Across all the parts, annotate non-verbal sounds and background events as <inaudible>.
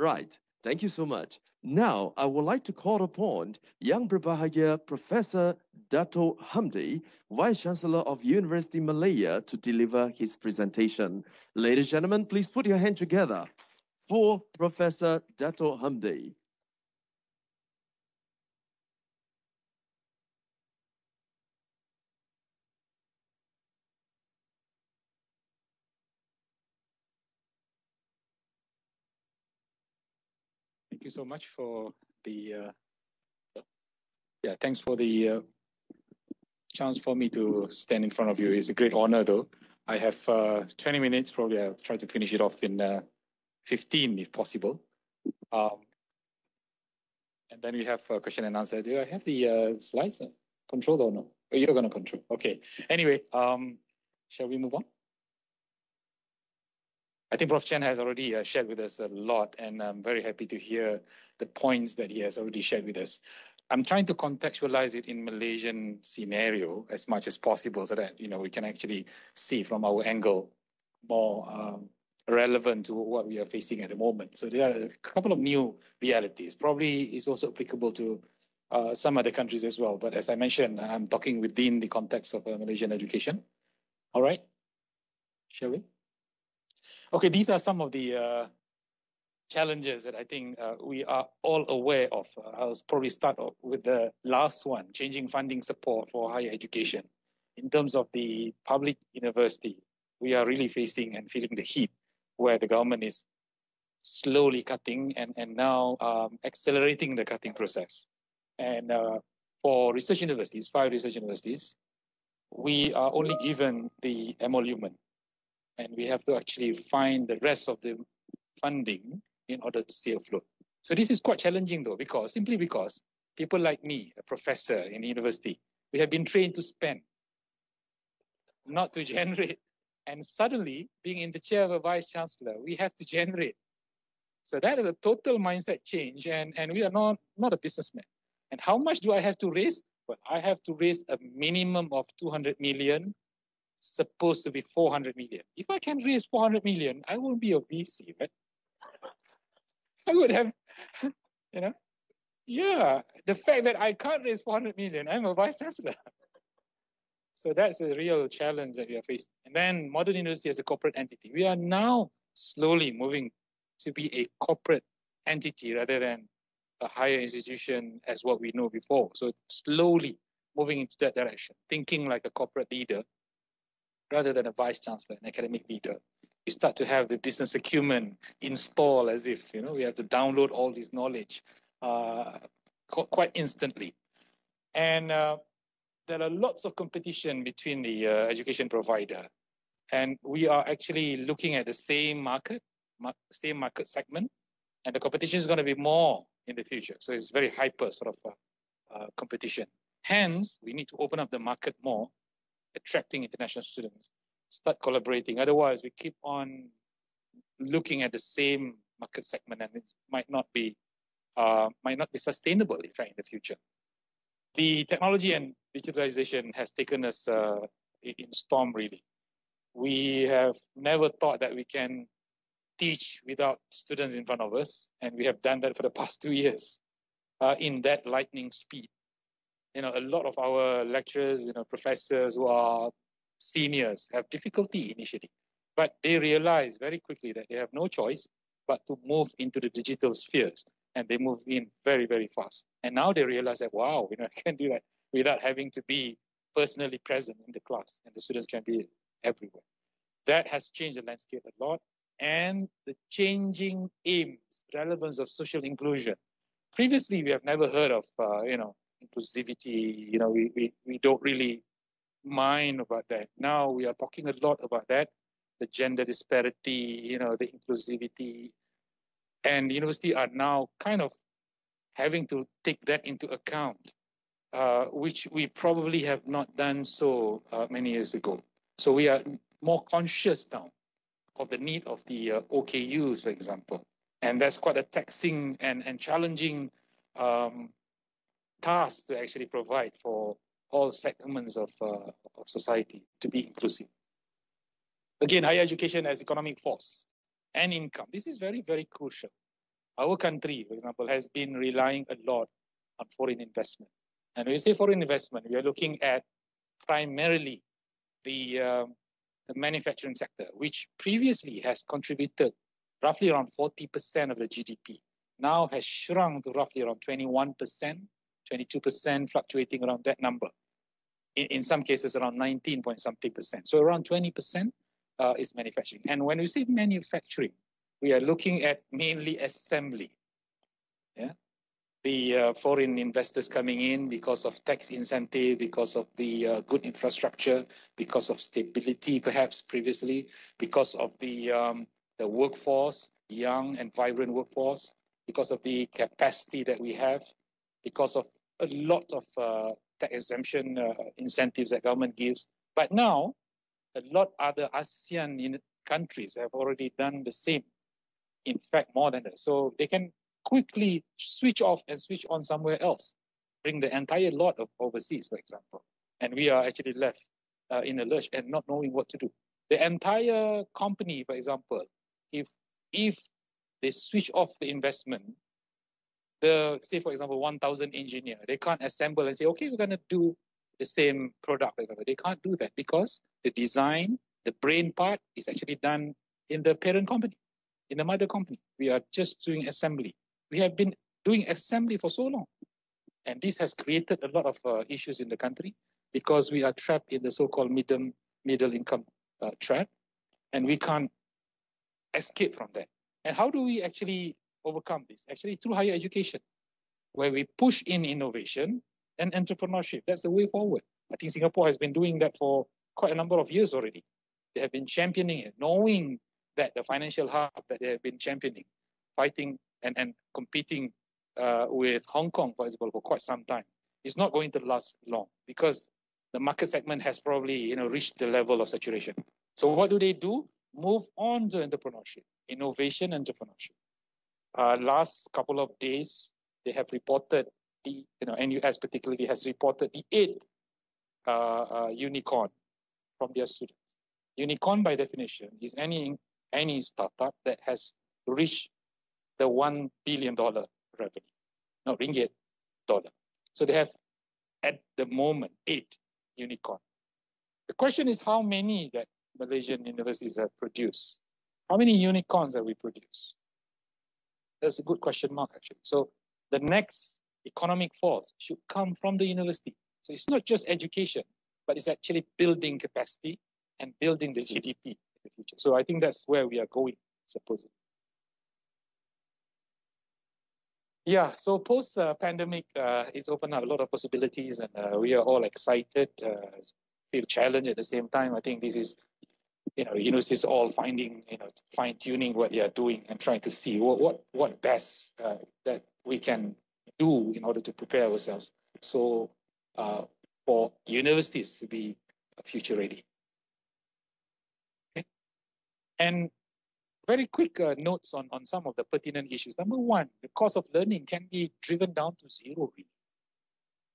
Right. Thank you so much. Now, I would like to call upon Yang Berbahagia Professor Dato Hamdi, Vice Chancellor of University Malaya, to deliver his presentation. Ladies and gentlemen, please put your hand together for Professor Dato Hamdi. Thank you so much for the uh, yeah. Thanks for the uh, chance for me to stand in front of you. It's a great honor, though. I have uh, 20 minutes. Probably I'll try to finish it off in uh, 15, if possible. Um, and then we have a question and answer. Do I have the uh, slides control or no? Oh, you're going to control. Okay. Anyway, um, shall we move on? I think Prof. Chen has already uh, shared with us a lot, and I'm very happy to hear the points that he has already shared with us. I'm trying to contextualize it in Malaysian scenario as much as possible, so that you know we can actually see from our angle more um, relevant to what we are facing at the moment. So there are a couple of new realities. Probably is also applicable to uh, some other countries as well. But as I mentioned, I'm talking within the context of uh, Malaysian education. All right, shall we? Okay, these are some of the uh, challenges that I think uh, we are all aware of. Uh, I'll probably start with the last one, changing funding support for higher education. In terms of the public university, we are really facing and feeling the heat where the government is slowly cutting and, and now um, accelerating the cutting process. And uh, for research universities, five research universities, we are only given the emolument and we have to actually find the rest of the funding in order to stay afloat. So this is quite challenging though, because simply because people like me, a professor in the university, we have been trained to spend, not to <laughs> generate. And suddenly, being in the chair of a vice chancellor, we have to generate. So that is a total mindset change, and, and we are not, not a businessman. And how much do I have to raise? Well, I have to raise a minimum of 200 million supposed to be 400 million. If I can raise 400 million, I won't be a VC, right? <laughs> I would have, <laughs> you know, yeah. The fact that I can't raise 400 million, I'm a vice chancellor. So that's a real challenge that we are facing. And then modern university as a corporate entity. We are now slowly moving to be a corporate entity rather than a higher institution as what we know before. So slowly moving into that direction, thinking like a corporate leader rather than a vice chancellor, an academic leader. You start to have the business acumen install as if you know we have to download all this knowledge uh, quite instantly, and uh, there are lots of competition between the uh, education provider, and we are actually looking at the same market, same market segment, and the competition is going to be more in the future. So it's very hyper sort of uh, uh, competition. Hence, we need to open up the market more attracting international students, start collaborating. Otherwise, we keep on looking at the same market segment, and it might not be uh, might not be sustainable, in fact, in the future. The technology and digitalization has taken us uh, in storm, really. We have never thought that we can teach without students in front of us, and we have done that for the <laughs> past two years uh, in that lightning speed you know, a lot of our lecturers, you know, professors who are seniors have difficulty initially, but they realize very quickly that they have no choice but to move into the digital spheres, and they move in very, very fast. And now they realize that wow, you know, <laughs> I can do that without having to be personally present in the class, and the students can be everywhere. That has changed the landscape a lot, and the changing aims, relevance of social inclusion. Previously, we have never heard of, uh, you know, inclusivity. You know, we, we, we don't really mind about that. Now we are talking a lot about that, the gender disparity, you know, the inclusivity. And university are now kind of having to take that into account, uh, which we probably have not done so uh, many years ago. So we are more conscious now of the need of the uh, OKUs, for example. And that's quite a taxing and, and challenging um, task to actually provide for all segments of, uh, of society to be inclusive. Again, higher education as economic force and income. This is very, very crucial. our country, for example, has been relying a lot on foreign investment. And when we say foreign investment, we are looking at primarily the, um, the manufacturing sector, which previously has contributed roughly around 40% of the GDP, now has shrunk to roughly around 21%, 22%, fluctuating around that number. In, in some cases, around 19 point something percent. So around 20% uh, is manufacturing. And when we say manufacturing, we are looking at mainly assembly. Yeah, the uh, foreign investors coming in because of tax incentive, because of the uh, good infrastructure, because of stability, perhaps previously, because of the um, the workforce, young and vibrant workforce, because of the capacity that we have, because of a lot of uh, tax exemption uh, incentives that government gives. But now, a lot other ASEAN countries have already done the same. In fact, more than that. So they can quickly switch off and switch on somewhere else, bring the entire lot of overseas, for example. And we are actually left uh, in a lurch and not knowing what to do. The entire company, for example, if if they switch off the investment, the say for example 1,000 engineer, they can't assemble and say, okay, we're going to do the same product. They can't do that because the design, the brain part is actually done in the parent company, in the mother company. We are just doing assembly. We have been doing assembly for so long. And this has created a lot of uh, issues in the country because we are trapped in the so-called middle, middle income uh, trap and we can't escape from that. And how do we actually overcome this? Actually, through higher education, where we push in innovation and entrepreneurship. That's the way forward. I think Singapore has been doing that for quite a number of years already. They have been championing it, knowing that the financial hub that they have been championing, fighting and, and competing uh, with Hong Kong, for example, for quite some time, is not going to last long because the market segment has probably you know reached the level of saturation. So what do they do? Move on to entrepreneurship, innovation entrepreneurship. Uh, last couple of days, they have reported the you know NUS particularly has reported the eighth uh, uh, unicorn from their students. Unicorn by definition is any any startup that has reached the one billion dollar revenue, no ringgit, dollar. So they have at the moment eight unicorn. The question is how many that Malaysian universities have produced. How many unicorns have we produced? That's a good question mark actually. So the next economic force should come from the university. So it's not just education, but it's actually building capacity and building the GDP in the future. So I think that's where we are going, supposedly. Yeah, so post uh, pandemic, uh, it's opened up a lot of possibilities, and uh, we are all excited, uh, feel challenged at the same time. I think this is, you know, universities all finding, you know, fine tuning what they are doing and trying to see what what what best uh, that we can do in order to prepare ourselves. So uh, for universities to be future ready. Okay. And very quick uh, notes on, on some of the pertinent issues. Number one, the cost of learning can be driven down to zero. Really.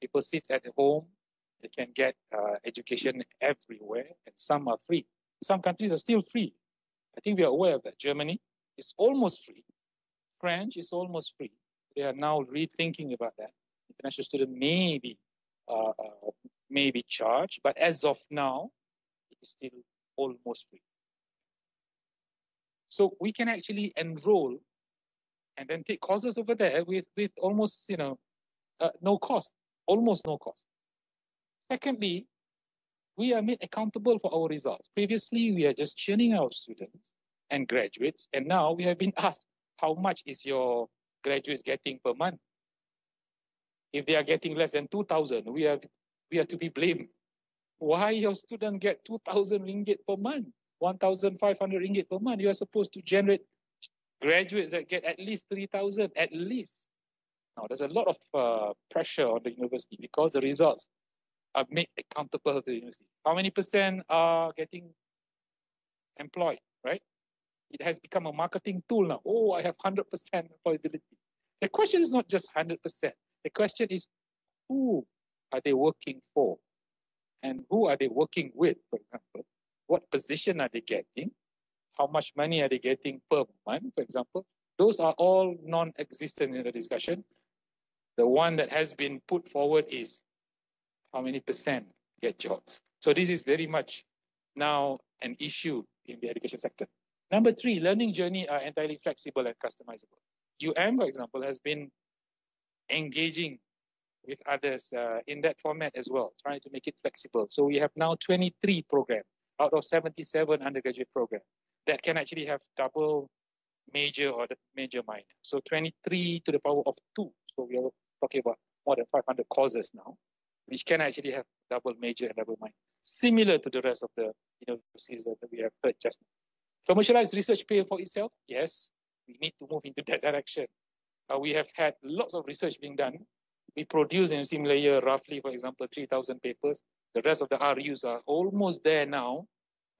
People sit at home, they can get uh, education everywhere, and some are free. Some countries are still free. I think we are aware of that. Germany is almost free. French is almost free. They are now rethinking about that. International student may be uh, uh, may be charged, but as of now, it is still almost free. So we can actually enroll and then take courses over there with, with almost, you know, uh, no cost, almost no cost. Secondly, we are made accountable for our results. Previously, we are just churning our students and graduates, and now we have been <laughs> asked, how much is your graduates getting per month? If they are getting less than 2,000, we are, we are to be blamed. Why your students get 2,000 ringgit per month? 1,500 ringgit per month. You are supposed to generate graduates that get at least 3,000, at least. Now, there's a lot of uh, pressure on the university because the results are made accountable to the university. How many percent are getting employed, right? It has become a marketing tool now. Oh, I have 100% employability. The question is not just 100%. The question is who are they working for? And who are they working with, for example? what position are they getting, how much money are they getting per month, for example, Those are all non-existent in the discussion. The one that has been put forward is how many percent get jobs. So this is very much now an issue in the education sector. Number three, learning journey are entirely flexible and customizable. UM, for example, has been engaging with others uh, in that format as well, trying to make it flexible. So we have now 23 programs out of 77 undergraduate programs that can actually have double major or the major minor. So 23 to the power of two. So we are talking about more than 500 courses now, which can actually have double major and double minor, similar to the rest of the universities that we have heard just now. Commercialized research pay for itself? Yes, we need to move into <laughs> that direction. Uh, we have had lots of research being done. We produce in a similar year roughly, for example, 3,000 papers. The rest of the RUs are almost there now.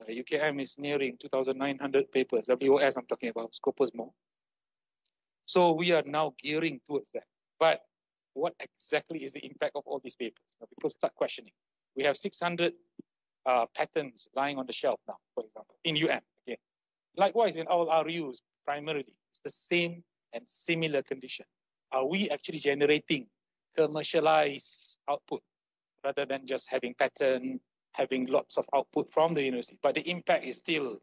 Uh, UKM is nearing 2,900 papers. WOS, I'm talking about, Scopus more. So we are now gearing towards that. But what exactly is the impact of all these papers? Now, people start questioning. We have 600 uh, patents lying on the shelf now, for example, in UM. Again. Likewise, in all RUs, primarily, it's the same and similar condition. Are we actually generating commercialized output rather than just having patent, having lots of output from the university? But the impact is still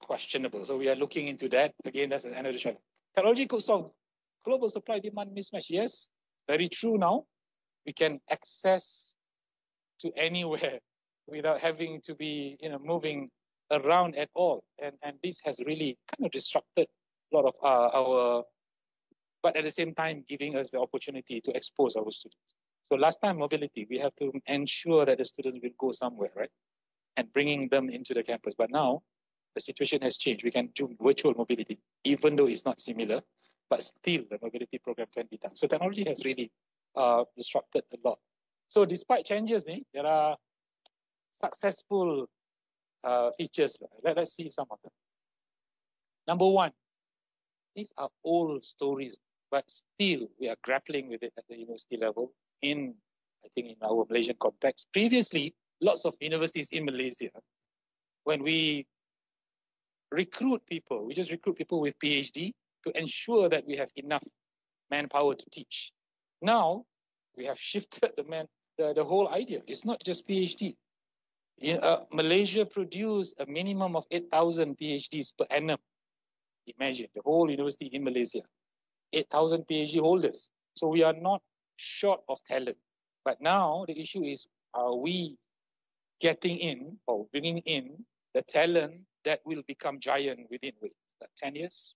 questionable. So we are looking into that. Again, that's another challenge. Technology could solve global supply demand mismatch. Yes, very true now. We can access to anywhere <laughs> without having to be, you know, moving around at all. And, and this has really kind of disrupted a lot of uh, our, but at the same time, giving us the opportunity to expose our students. So last time mobility, we have to ensure that the students will go somewhere, right? And bringing them into the campus. But now the situation has changed. We can do virtual mobility, even though it's not similar, but still the mobility program can be done. So technology has really uh, disrupted a lot. So despite changes, there are successful uh, features. Let, us see some of them. Number one, these are old stories, but still we are grappling with it at the university level in, I think, in our Malaysian context. Previously, lots of universities in Malaysia, when we recruit people, we just recruit people with PhD to ensure that we have enough manpower to teach. Now, we have shifted the man, the, the whole idea. It's not just PhD. In, uh, Malaysia produced a minimum of 8,000 PhDs per annum. Imagine the whole university in Malaysia, 8,000 PhD holders. So we are not short of talent. But now the issue is, are we getting in or bringing in the talent that will become giant within wait, like 10 years?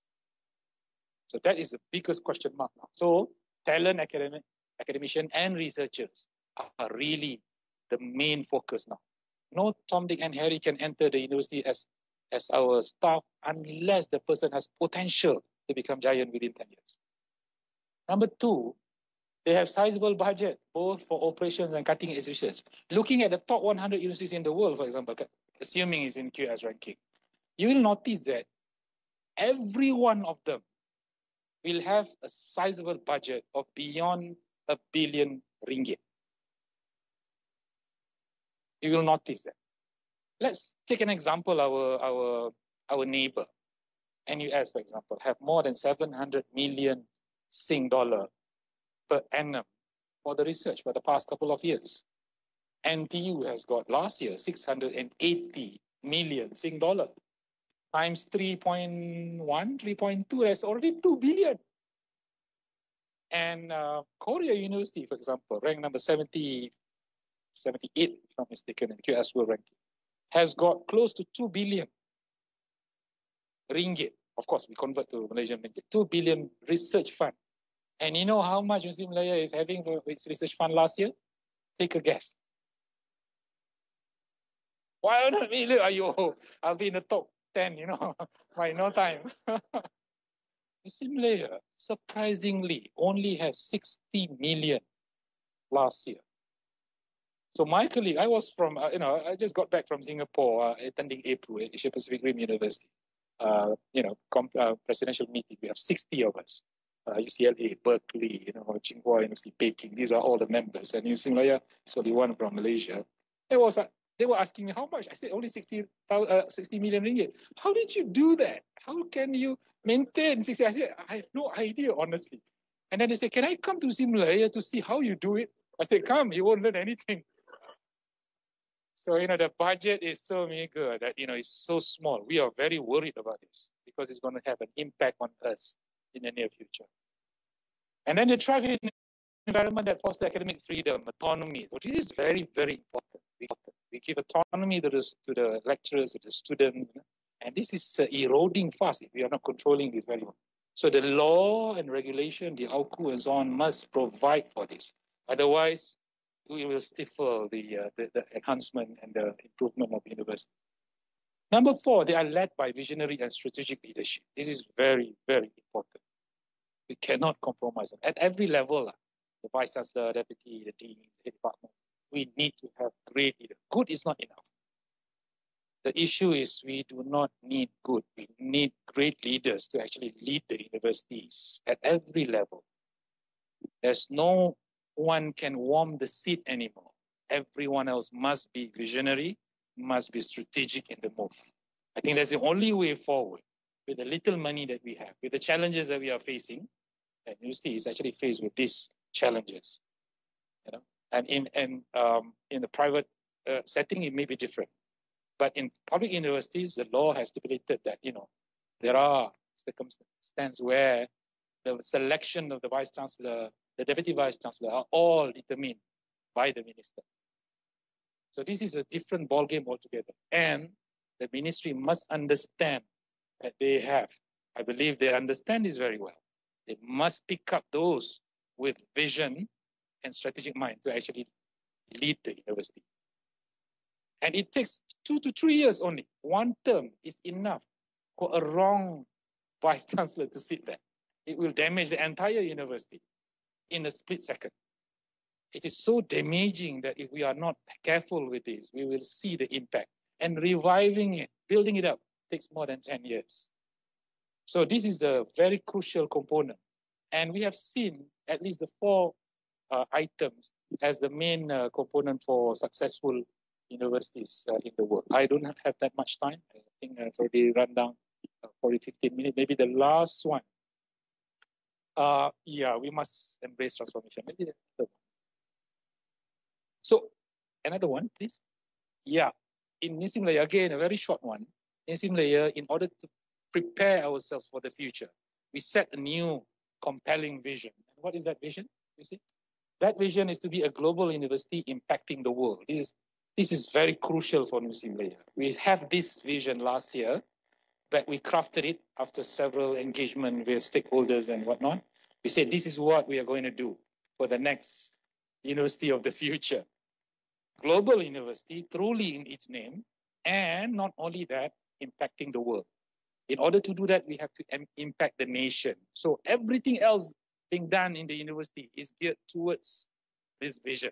So that is the biggest question mark. So talent academic, academician and researchers are really the main focus now. No Tom, Dick, and Harry can enter the university as, as our staff unless the person has potential to become giant within 10 years. Number two, they have sizable budget, both for operations and cutting edge. Looking at the top 100 universities in the world, for example, assuming it's in QS ranking, you will notice that every one of them will have a sizable budget of beyond a billion ringgit you will notice that. Let's take an example, our, our, our neighbor, NUS, for example, have more than 700 million Sing dollar per annum for the research for the past couple of years. NTU has got last year 680 million Sing dollar times 3.1, 3.2, that's already 2 billion. And uh, Korea University, for example, ranked number 70, 78, if I'm mistaken, in QS World Ranking, has got close to 2 billion ringgit. Of course, we convert to Malaysian ringgit, 2 billion research fund. And you know how much Universiti Malaya is having for its research fund last year? Take a guess. Why not me? Look, ayo, <laughs> I'll be in the top 10, you know, <laughs> by no time. <laughs> Universiti Malaya, surprisingly, only has 60 million last year. So my colleague, I was from, uh, you know, I just got back from Singapore, uh, attending APRU, Asia Pacific Rim University. Uh, you know, uh, presidential meeting. We have 60 of us. UCLA, uh, Berkeley, you know, Tsinghua University, Peking. These are all the members. And UCLA is only one from Malaysia. It was, uh, They were asking me how much. I said only 60, uh, 60 million ringgit. How did you do that? How can you maintain 60? I said, I have no idea, honestly. And then they said, can I come to Malaya to see how you do it? I said, come, you won't learn anything. So, you know, the budget is so meager that, you know, it's so small. We are very worried about this because it's going to have an impact on us in the near future. And then they thrive environment that fosters academic freedom, autonomy. This is very, very important. We give autonomy to the, to the lecturers, to the students, and this is uh, eroding fast if we are not controlling this very well. So the law and regulation, the AUKU and so on, must provide for this. Otherwise, we will stifle the, uh, the, the, enhancement and the improvement of university. Number four, they are led by visionary and strategic leadership. This is very, very important. We cannot compromise at every level. Uh, the vice chancellor, deputy, the dean, the department. We need to have great. Good is not enough. The issue is we do not need good. We need great leaders to actually lead the universities at every level. There's no one can warm the seat anymore. Everyone else must be visionary, must be strategic in the move. I think that's the only way forward with the little money that we have, with the challenges that we are facing. And university is actually faced with these challenges. You know, and in and um, in the private uh, setting, it may be different. But in public universities, the law has stipulated that you know there are circumstances where the selection of the vice chancellor the deputy vice chancellor are all determined by the minister. So this is a different ballgame altogether. And the ministry must understand that they have, I believe they understand this very well. They must pick up those with vision and strategic mind to actually lead the university. And it takes two to three years only. One term is enough for a wrong vice <laughs> chancellor to sit there. It will damage the entire university in a split second. It is so damaging that if we are not careful with this, we will see the impact. And reviving it, building it up, takes more than 10 years. So this is a very crucial component. And we have seen at least the four uh, items as the main uh, component for successful universities uh, in the world. I don't have that much time. I think it's already run down uh, 40, 15 minutes. Maybe the last one uh, yeah, we must embrace transformation. Maybe so another one, please. Yeah, in Universiti Malaya, again, a very short one. Universiti Malaya, in order to prepare ourselves for the future, we set a new compelling vision. And what is that vision? You see, that vision is to be a global university impacting the world. This is, this is very crucial for Universiti Malaya. We have this vision last year, but we crafted it after several engagement with stakeholders and whatnot. We said this is what we are going to do for the next university of the future. Global university, truly in its name, and not only that, impacting the world. In order to do that, we have to impact the nation. So everything else being done in the university is geared towards this vision.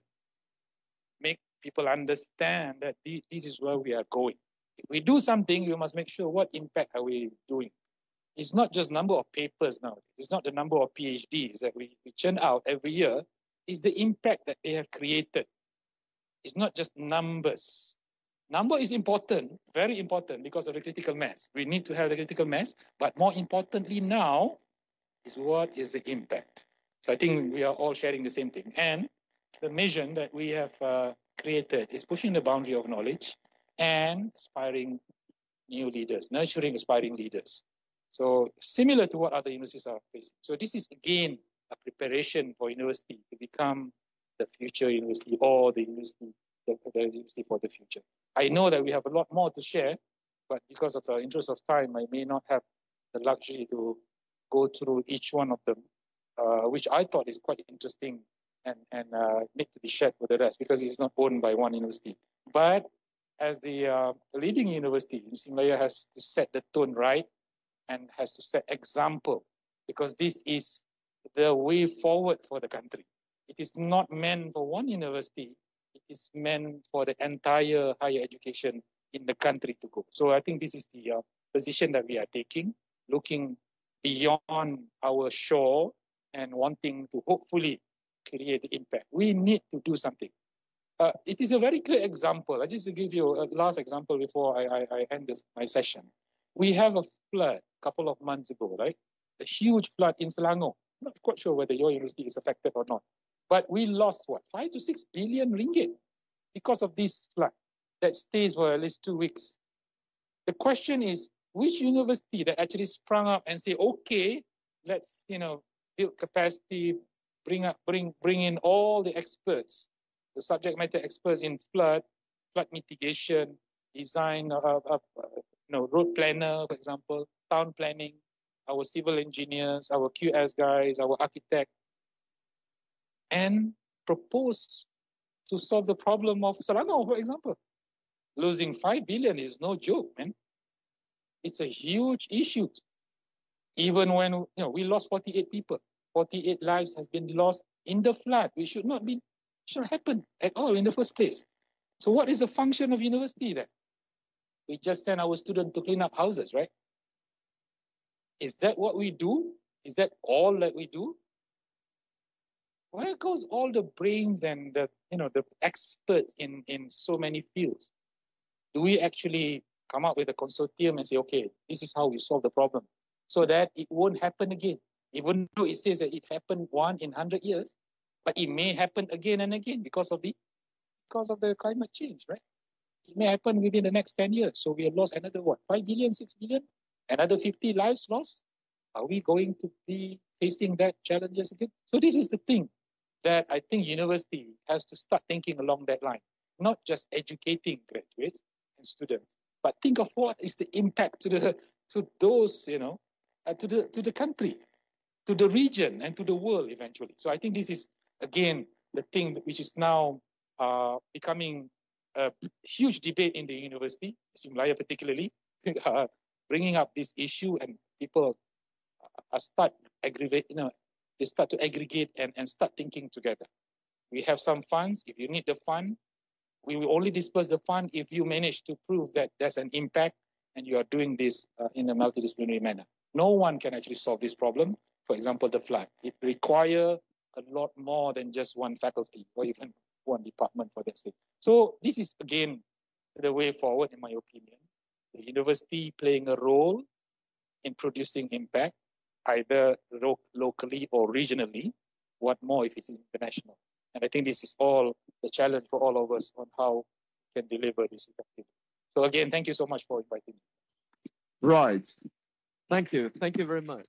Make people understand that this is where we are going. If we do something, we must make sure what impact are we doing. It's not just number of papers now. It's not the number of PhDs that we, we churn out every year. It's the impact that they have created. It's not just numbers. Number is important, very important because of the critical mass. We need to have the critical mass, but more importantly now is what is the impact. So I think we are all sharing the same thing. And the mission that we have uh, created is pushing the boundary of knowledge and aspiring new leaders, nurturing aspiring leaders. So similar to what other universities are facing. So this is again a preparation for university to become the future university or the university, the, the university for the future. I know that we have a lot more to share, but because of the interest of time, I may not have the luxury to go through each one of them, uh, which I thought is quite interesting and, and uh, need to be shared with the rest because it's not owned by one university. But as the uh, leading university, UC Malaya has to set the tone right and has to set example because this is the way forward for the country. It is not meant for one university. It is meant for the entire higher education in the country to go. So I think this is the uh, position that we are taking, looking beyond our shore and wanting to hopefully create impact. We need to do something. Uh, it is a very clear example. I just give you a last example before I, I, I end this my session. We have a flood a couple of months ago, right? A huge flood in Selangor. Not quite sure whether your university is affected or not, but we lost what five to six billion ringgit because of this flood that stays for at least two weeks. The question is, which university that actually sprung up and say, okay, let's you know build capacity, bring up, bring bring in all the experts the subject matter experts in flood, flood mitigation, design, uh, you know, road planner, for example, town planning, our civil engineers, our QS guys, our architect, and propose to solve the problem of Selangor, for example. Losing 5 billion is no joke, man. It's a huge issue. Even when you know we lost 48 people, 48 lives has been lost in the flood. We should not be should happen at all in the first place. So what is the function of university then? We just send our students to clean up houses, right? Is that what we do? Is that all that we do? Where goes all the brains and the you know the experts in in so many fields? Do we actually come up with a consortium and say, okay, this is how we solve the problem, so that it won't happen again? Even though it says that it happened one in hundred years, but it may happen again and again because of the because of the climate change, right? It may happen within the next 10 years. So we have lost another what, 5 billion, 6 billion, another 50 lives lost. Are we going to be facing that challenges again? So this is the thing that I think university has to start thinking along that line, not just educating graduates and students, but think of what is the impact to the to those, you know, uh, to the to the country, to the region, and to the world eventually. So I think this is again, the thing which is now uh, becoming a huge debate in the university, Simlaya particularly, <laughs> uh, bringing up this issue and people uh, start you know, they start to aggregate and, and start thinking together. We have some funds. If you need the fund, we will only disperse the fund if you manage to prove that there's an impact and you are doing this uh, in a multidisciplinary manner. No one can actually solve this problem. For example, the flood. It requires a lot more than just one faculty or even one department for that sake. So this is again the way forward, in my opinion. The university playing a role in producing impact, either ro- locally or regionally. What more if it's international? And I think this is all the challenge for all of us on how we can deliver this effectively. So again, thank you so much for inviting me. Right. Thank you. Thank you very much.